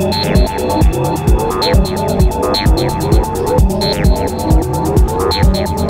Thank you.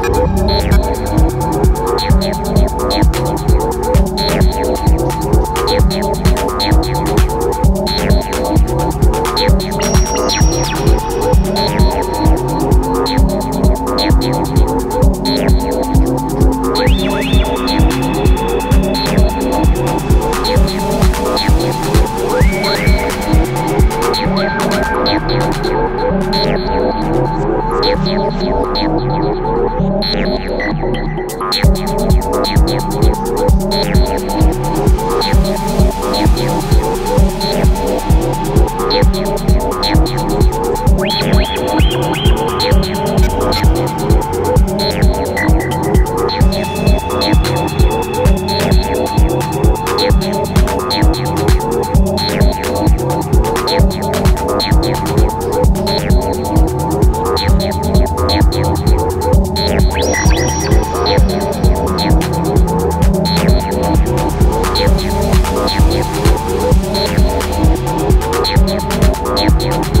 you.